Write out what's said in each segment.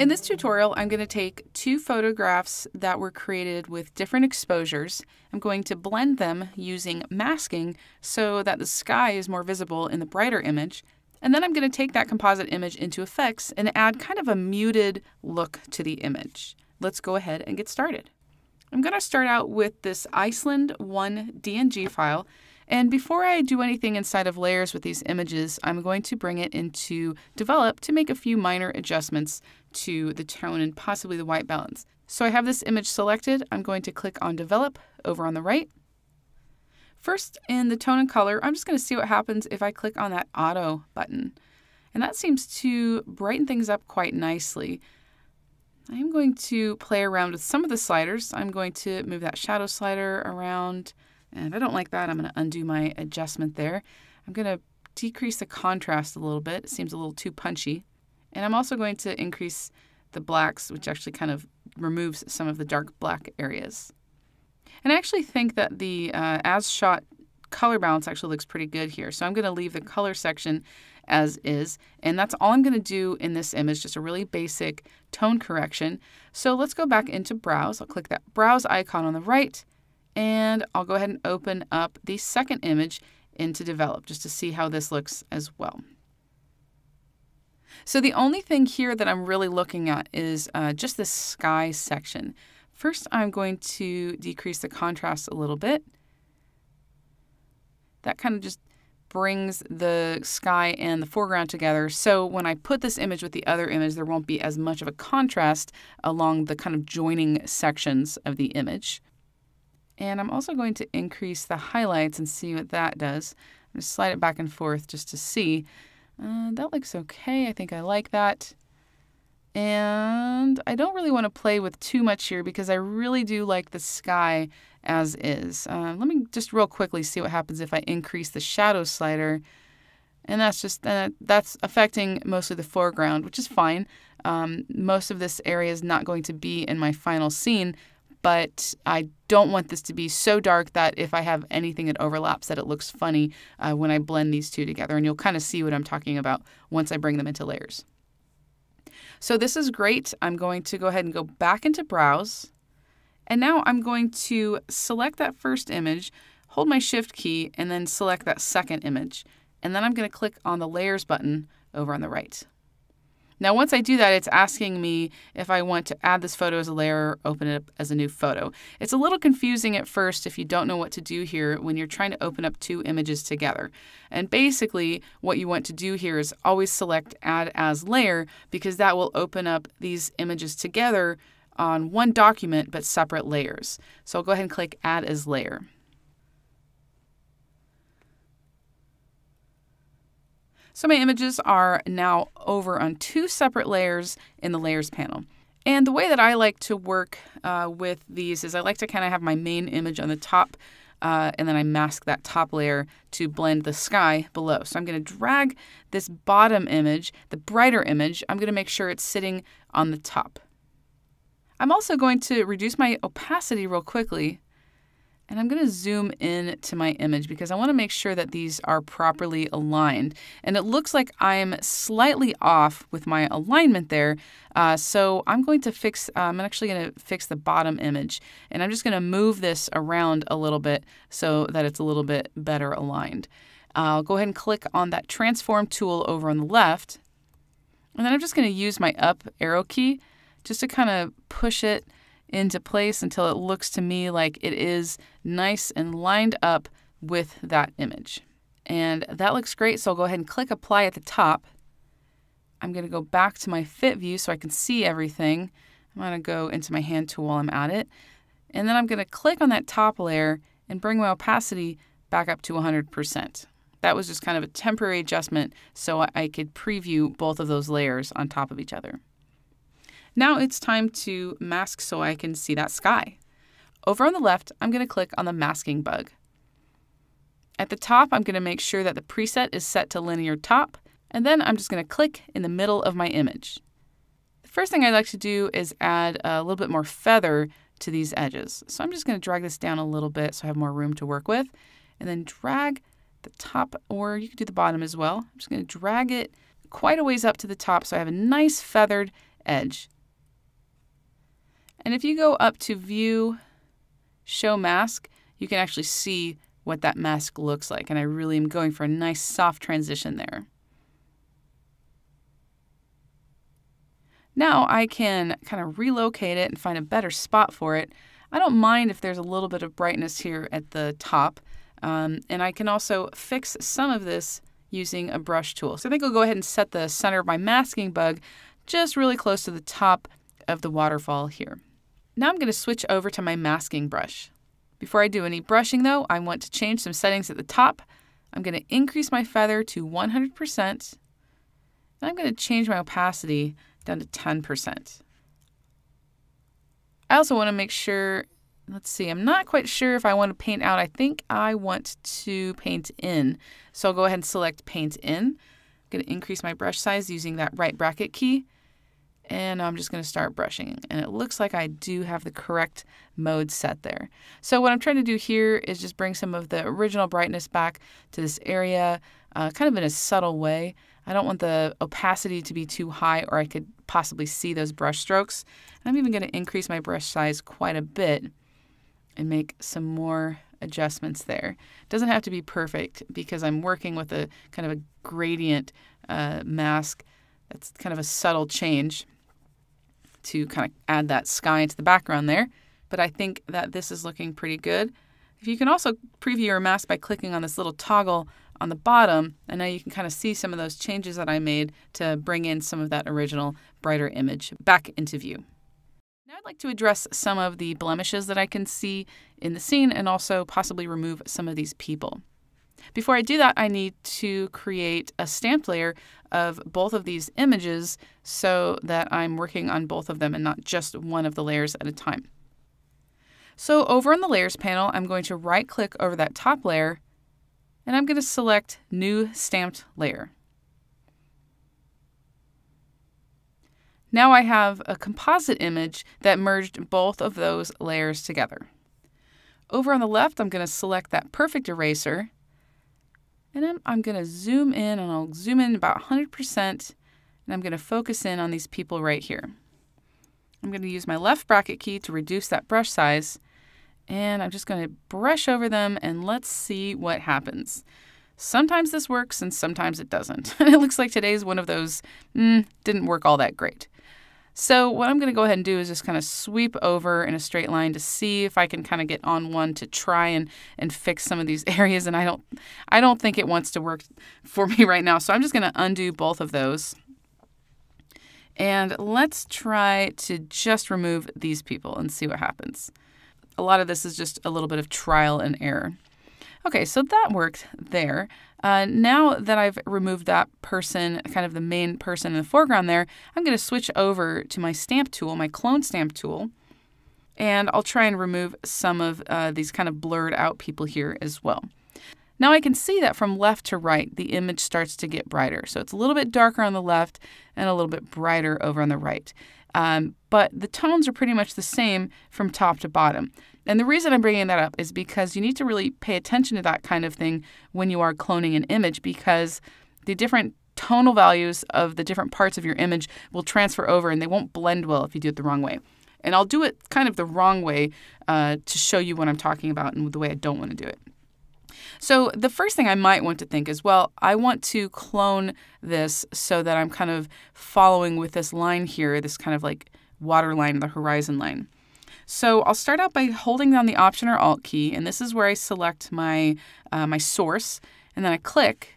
In this tutorial, I'm going to take two photographs that were created with different exposures. I'm going to blend them using masking so that the sky is more visible in the brighter image. And then I'm going to take that composite image into effects and add kind of a muted look to the image. Let's go ahead and get started. I'm going to start out with this Iceland 1 DNG file and before I do anything inside of layers with these images, I'm going to bring it into Develop to make a few minor adjustments to the tone and possibly the white balance. So I have this image selected. I'm going to click on Develop over on the right. First, in the tone and color, I'm just going to see what happens if I click on that Auto button. And that seems to brighten things up quite nicely. I'm going to play around with some of the sliders. I'm going to move that shadow slider around. And if I don't like that, I'm going to undo my adjustment there. I'm going to decrease the contrast a little bit. It seems a little too punchy. And I'm also going to increase the blacks, which actually kind of removes some of the dark black areas. And I actually think that the uh, as shot color balance actually looks pretty good here. So I'm going to leave the color section as is. And that's all I'm going to do in this image, just a really basic tone correction. So let's go back into Browse. I'll click that Browse icon on the right and I'll go ahead and open up the second image into Develop just to see how this looks as well. So the only thing here that I'm really looking at is uh, just the sky section. First, I'm going to decrease the contrast a little bit. That kind of just brings the sky and the foreground together. So when I put this image with the other image, there won't be as much of a contrast along the kind of joining sections of the image. And I'm also going to increase the highlights and see what that does. I'm just slide it back and forth just to see. Uh, that looks okay. I think I like that. And I don't really want to play with too much here because I really do like the sky as is. Uh, let me just real quickly see what happens if I increase the shadow slider. And that's just uh, that's affecting mostly the foreground, which is fine. Um, most of this area is not going to be in my final scene, but I don't want this to be so dark that if I have anything that overlaps that it looks funny uh, when I blend these two together. And you'll kind of see what I'm talking about once I bring them into layers. So this is great. I'm going to go ahead and go back into Browse. And now I'm going to select that first image, hold my Shift key, and then select that second image. And then I'm going to click on the Layers button over on the right. Now, once I do that, it's asking me if I want to add this photo as a layer or open it up as a new photo. It's a little confusing at first if you don't know what to do here when you're trying to open up two images together. And basically, what you want to do here is always select Add as Layer because that will open up these images together on one document but separate layers. So I'll go ahead and click Add as Layer. So my images are now over on two separate layers in the Layers panel. And the way that I like to work uh, with these is I like to kind of have my main image on the top, uh, and then I mask that top layer to blend the sky below. So I'm going to drag this bottom image, the brighter image, I'm going to make sure it's sitting on the top. I'm also going to reduce my opacity real quickly and I'm going to zoom in to my image because I want to make sure that these are properly aligned. And it looks like I'm slightly off with my alignment there. Uh, so I'm going to fix, uh, I'm actually going to fix the bottom image. And I'm just going to move this around a little bit so that it's a little bit better aligned. I'll go ahead and click on that transform tool over on the left. And then I'm just going to use my up arrow key just to kind of push it into place until it looks to me like it is nice and lined up with that image. And that looks great, so I'll go ahead and click apply at the top. I'm going to go back to my fit view so I can see everything. I'm going to go into my hand tool while I'm at it. And then I'm going to click on that top layer and bring my opacity back up to 100%. That was just kind of a temporary adjustment so I could preview both of those layers on top of each other. Now it's time to mask so I can see that sky. Over on the left, I'm going to click on the masking bug. At the top, I'm going to make sure that the preset is set to linear top, and then I'm just going to click in the middle of my image. The first thing I'd like to do is add a little bit more feather to these edges. So I'm just going to drag this down a little bit so I have more room to work with, and then drag the top, or you could do the bottom as well. I'm just going to drag it quite a ways up to the top so I have a nice feathered edge. And if you go up to View, Show Mask, you can actually see what that mask looks like. And I really am going for a nice soft transition there. Now I can kind of relocate it and find a better spot for it. I don't mind if there's a little bit of brightness here at the top. Um, and I can also fix some of this using a brush tool. So I think I'll go ahead and set the center of my masking bug just really close to the top of the waterfall here. Now I'm going to switch over to my masking brush. Before I do any brushing though, I want to change some settings at the top. I'm going to increase my feather to 100%. And I'm going to change my opacity down to 10%. I also want to make sure, let's see, I'm not quite sure if I want to paint out. I think I want to paint in. So I'll go ahead and select paint in. I'm going to increase my brush size using that right bracket key. And I'm just going to start brushing. And it looks like I do have the correct mode set there. So what I'm trying to do here is just bring some of the original brightness back to this area, uh, kind of in a subtle way. I don't want the opacity to be too high or I could possibly see those brush strokes. I'm even going to increase my brush size quite a bit and make some more adjustments there. It doesn't have to be perfect because I'm working with a kind of a gradient uh, mask. That's kind of a subtle change to kind of add that sky into the background there. But I think that this is looking pretty good. If you can also preview your mask by clicking on this little toggle on the bottom, and now you can kind of see some of those changes that I made to bring in some of that original brighter image back into view. Now I'd like to address some of the blemishes that I can see in the scene and also possibly remove some of these people. Before I do that, I need to create a stamped layer of both of these images so that I'm working on both of them and not just one of the layers at a time. So over in the Layers panel, I'm going to right click over that top layer and I'm going to select New Stamped Layer. Now I have a composite image that merged both of those layers together. Over on the left, I'm going to select that perfect eraser, and then I'm going to zoom in, and I'll zoom in about 100%, and I'm going to focus in on these people right here. I'm going to use my left bracket key to reduce that brush size, and I'm just going to brush over them and let's see what happens. Sometimes this works and sometimes it doesn't. it looks like today's one of those mm, didn't work all that great. So what I'm going to go ahead and do is just kind of sweep over in a straight line to see if I can kind of get on one to try and and fix some of these areas and I don't I don't think it wants to work for me right now. So I'm just going to undo both of those. And let's try to just remove these people and see what happens a lot of this is just a little bit of trial and error. Okay, so that worked there. Uh, now that I've removed that person, kind of the main person in the foreground there, I'm going to switch over to my stamp tool, my clone stamp tool, and I'll try and remove some of uh, these kind of blurred out people here as well. Now I can see that from left to right, the image starts to get brighter. So it's a little bit darker on the left and a little bit brighter over on the right. Um, but the tones are pretty much the same from top to bottom. And the reason I'm bringing that up is because you need to really pay attention to that kind of thing when you are cloning an image because the different tonal values of the different parts of your image will transfer over and they won't blend well if you do it the wrong way. And I'll do it kind of the wrong way uh, to show you what I'm talking about and the way I don't want to do it. So, the first thing I might want to think is well, I want to clone this so that I'm kind of following with this line here, this kind of like water line, the horizon line. So I'll start out by holding down the Option or Alt key, and this is where I select my, uh, my source, and then I click.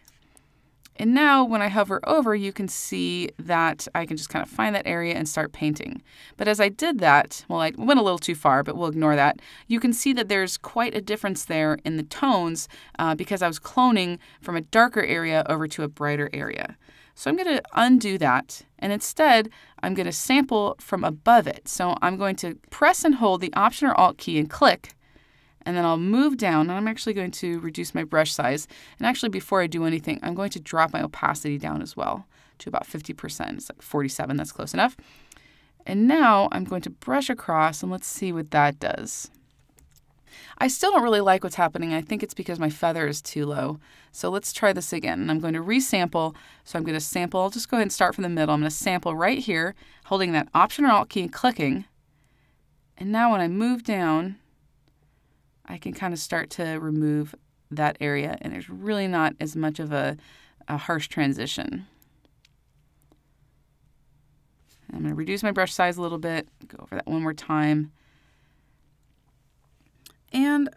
And now when I hover over, you can see that I can just kind of find that area and start painting. But as I did that, well, I went a little too far, but we'll ignore that. You can see that there's quite a difference there in the tones uh, because I was cloning from a darker area over to a brighter area. So I'm going to undo that and instead I'm going to sample from above it. So I'm going to press and hold the Option or Alt key and click and then I'll move down and I'm actually going to reduce my brush size. And actually before I do anything, I'm going to drop my opacity down as well to about 50%. It's like 47, that's close enough. And now I'm going to brush across and let's see what that does. I still don't really like what's happening. I think it's because my feather is too low. So let's try this again. And I'm going to resample. So I'm going to sample. I'll just go ahead and start from the middle. I'm going to sample right here, holding that Option or Alt key and clicking. And now when I move down, I can kind of start to remove that area. And there's really not as much of a, a harsh transition. I'm going to reduce my brush size a little bit, go over that one more time. And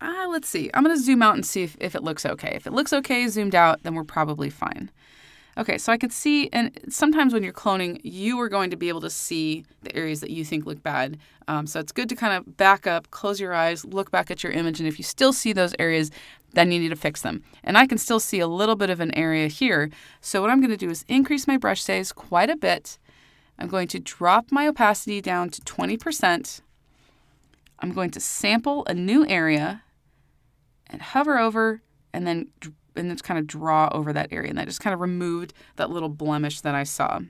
uh, let's see, I'm going to zoom out and see if, if it looks okay. If it looks okay zoomed out, then we're probably fine. Okay, so I can see, and sometimes when you're cloning, you are going to be able to see the areas that you think look bad. Um, so it's good to kind of back up, close your eyes, look back at your image, and if you still see those areas, then you need to fix them. And I can still see a little bit of an area here. So what I'm going to do is increase my brush size quite a bit. I'm going to drop my opacity down to 20%. I'm going to sample a new area and hover over and then and just kind of draw over that area. And that just kind of removed that little blemish that I saw.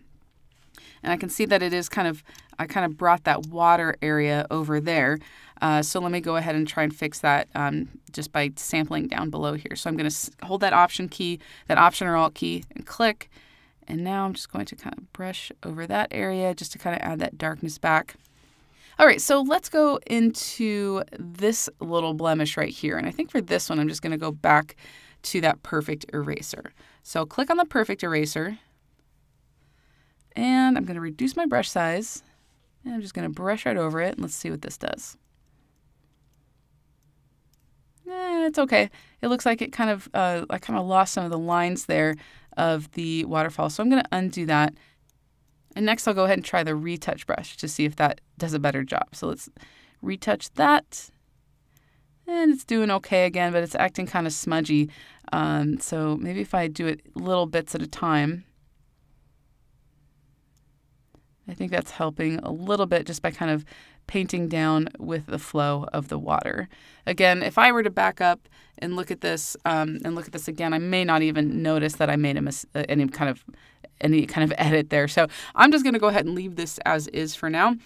And I can see that it is kind of, I kind of brought that water area over there. Uh, so let me go ahead and try and fix that um, just by sampling down below here. So I'm going to hold that Option key, that Option or Alt key, and click. And now I'm just going to kind of brush over that area just to kind of add that darkness back. All right, so let's go into this little blemish right here. And I think for this one, I'm just going to go back to that perfect eraser. So click on the perfect eraser. And I'm going to reduce my brush size. And I'm just going to brush right over it. And let's see what this does. Eh, it's okay. It looks like it kind of, uh, I kind of lost some of the lines there of the waterfall. So I'm going to undo that and next I'll go ahead and try the retouch brush to see if that does a better job. So let's retouch that. And it's doing okay again, but it's acting kind of smudgy. Um, so maybe if I do it little bits at a time, I think that's helping a little bit just by kind of painting down with the flow of the water. Again, if I were to back up and look at this um, and look at this again, I may not even notice that I made a mis- uh, any kind of any kind of edit there. So I'm just going to go ahead and leave this as is for now.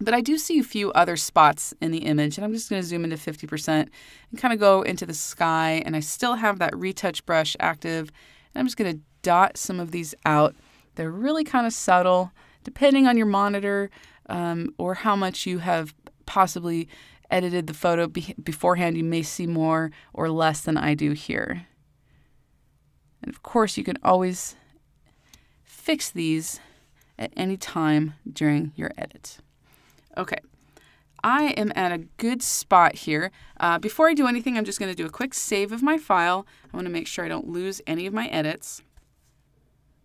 But I do see a few other spots in the image, and I'm just going to zoom into 50% and kind of go into the sky. And I still have that retouch brush active. And I'm just going to dot some of these out. They're really kind of subtle, depending on your monitor um, or how much you have possibly edited the photo be- beforehand. You may see more or less than I do here. And of course, you can always fix these at any time during your edit. Okay, I am at a good spot here. Uh, before I do anything, I'm just going to do a quick save of my file. I want to make sure I don't lose any of my edits.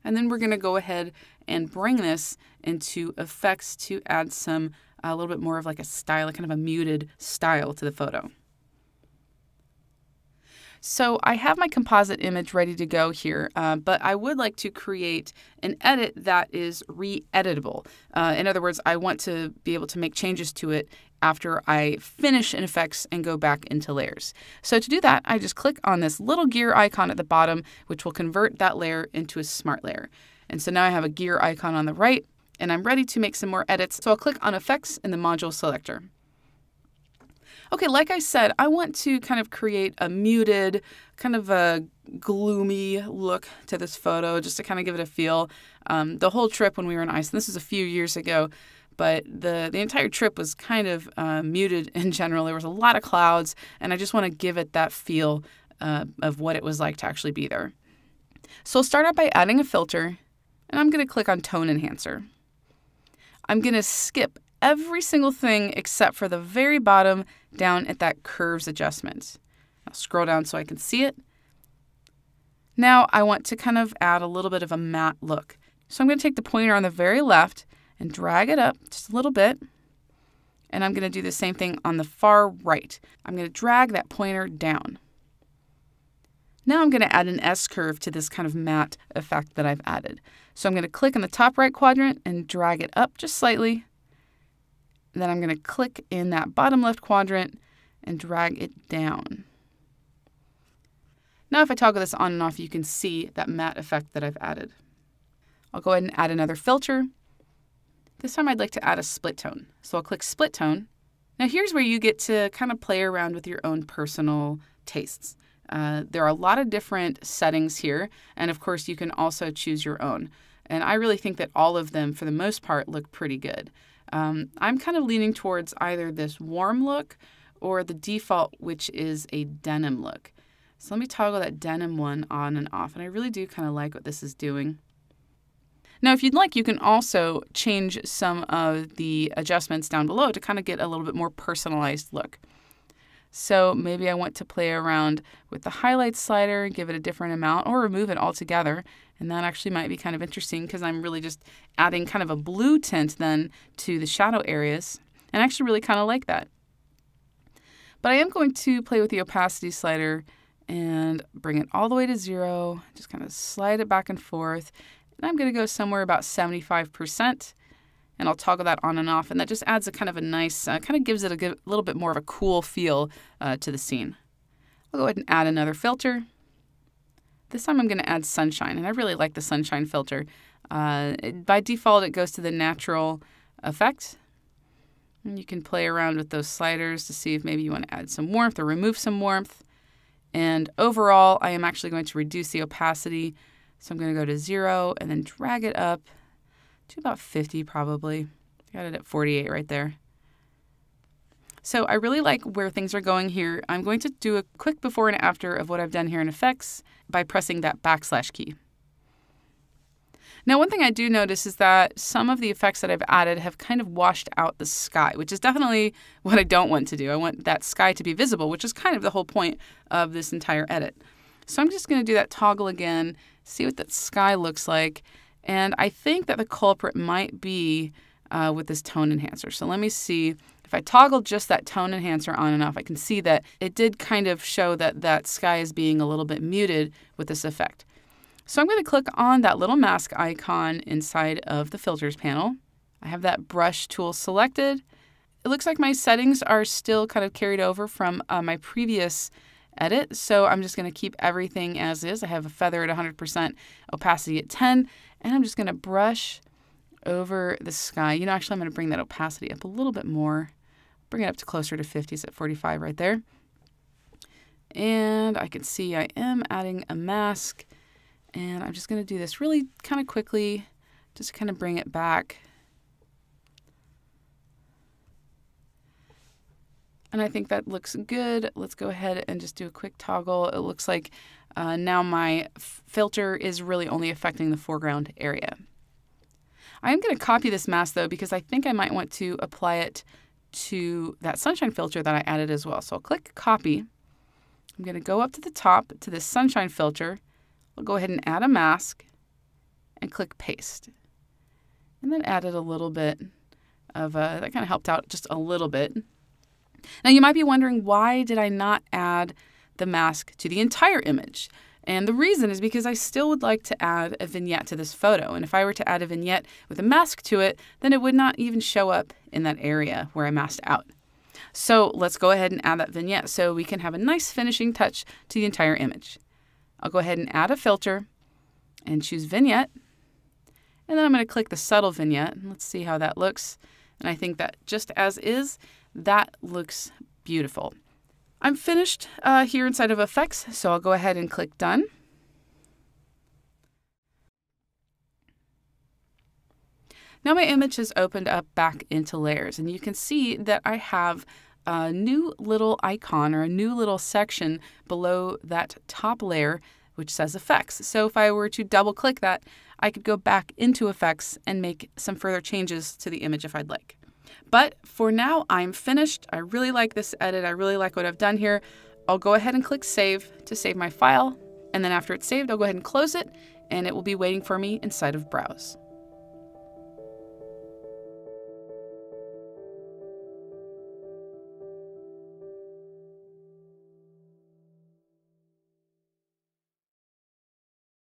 And then we're going to go ahead and bring this into effects to add some, a little bit more of like a style, kind of a muted style to the photo. So I have my composite image ready to go here, uh, but I would like to create an edit that is re-editable. Uh, in other words, I want to be able to make changes to it after I finish in effects and go back into layers. So to do that, I just click on this little gear icon at the bottom, which will convert that layer into a smart layer. And so now I have a gear icon on the right, and I'm ready to make some more edits. So I'll click on Effects in the Module Selector. Okay, like I said, I want to kind of create a muted, kind of a gloomy look to this photo just to kind of give it a feel. Um, the whole trip when we were in Iceland, this was a few years ago, but the, the entire trip was kind of uh, muted in general. There was a lot of clouds, and I just want to give it that feel uh, of what it was like to actually be there. So I'll start out by adding a filter, and I'm going to click on Tone Enhancer. I'm going to skip every single thing except for the very bottom down at that curves adjustment. I'll scroll down so I can see it. Now I want to kind of add a little bit of a matte look. So I'm going to take the pointer on the very left and drag it up just a little bit. And I'm going to do the same thing on the far right. I'm going to drag that pointer down. Now I'm going to add an S curve to this kind of matte effect that I've added. So I'm going to click in the top right quadrant and drag it up just slightly then I'm going to click in that bottom left quadrant and drag it down. Now if I toggle this on and off, you can see that matte effect that I've added. I'll go ahead and add another filter. This time I'd like to add a split tone. So I'll click split tone, Now, here's where you get to kind of play around with your own personal tastes. Uh, there are a lot of different settings here, and of course, you can also choose your own. And I really think that all of them, for the most part, look pretty good. Um, I'm kind of leaning towards either this warm look or the default, which is a denim look. So let me toggle that denim one on and off, and I really do kind of like what this is doing. Now, if you'd like, you can also change some of the adjustments down below to kind of get a little bit more personalized look. So maybe I want to play around with the highlight slider, give it a different amount, or remove it altogether. And that actually might be kind of interesting because I'm really just adding kind of a blue tint then to the shadow areas. And I actually really kind of like that. But I am going to play with the opacity slider and bring it all the way to zero, just kind of slide it back and forth. And I'm going to go somewhere about 75%, and I'll toggle that on and off. And that just adds a kind of a nice, uh, kind of gives it a good, little bit more of a cool feel uh, to the scene. I'll go ahead and add another filter. This time I'm going to add sunshine, and I really like the sunshine filter. Uh, by default, it goes to the natural effect. And you can play around with those sliders to see if maybe you want to add some warmth or remove some warmth. And overall, I am actually going to reduce the opacity. So I'm going to go to zero and then drag it up to about 50 probably. Got it at 48 right there. So I really like where things are going here. I'm going to do a quick before and after of what I've done here in effects by pressing that backslash key. Now, one thing I do notice is that some of the effects that I've added have kind of washed out the sky, which is definitely what I don't want to do. I want that sky to be visible, which is kind of the whole point of this entire edit. So I'm just going to do that toggle again, see what that sky looks like. And I think that the culprit might be uh, with this tone enhancer. So let me see. If I toggle just that tone enhancer on and off, I can see that it did kind of show that that sky is being a little bit muted with this effect. So I'm going to click on that little mask icon inside of the filters panel. I have that brush tool selected. It looks like my settings are still kind of carried over from uh, my previous edit. So I'm just going to keep everything as is. I have a feather at 100%, opacity at 10, and I'm just going to brush over the sky. You know, actually, I'm going to bring that opacity up a little bit more. Bring it up to closer to 50s at 45 right there. And I can see I am adding a mask. And I'm just going to do this really kind of quickly, just kind of bring it back. And I think that looks good. Let's go ahead and just do a quick toggle. It looks like uh, now my filter is really only affecting the foreground area. I am going to copy this mask though because I think I might want to apply it to that sunshine filter that I added as well. So I'll click copy. I'm going to go up to the top to this sunshine filter I'll go ahead and add a mask and click paste. And then added a little bit of, uh, that kind of helped out just a little bit. Now you might be wondering, why did I not add the mask to the entire image? And the reason is because I still would like to add a vignette to this photo. And if I were to add a vignette with a mask to it, then it would not even show up in that area where I masked out. So let's go ahead and add that vignette so we can have a nice finishing touch to the entire image. I'll go ahead and add a filter and choose vignette. And then I'm going to click the subtle vignette. Let's see how that looks. And I think that just as is, that looks beautiful. I'm finished uh, here inside of effects, so I'll go ahead and click done. Now my image has opened up back into layers and you can see that I have a new little icon or a new little section below that top layer which says effects. So if I were to double click that, I could go back into effects and make some further changes to the image if I'd like. But for now, I'm finished. I really like this edit. I really like what I've done here. I'll go ahead and click save to save my file. And then after it's saved, I'll go ahead and close it and it will be waiting for me inside of Browse.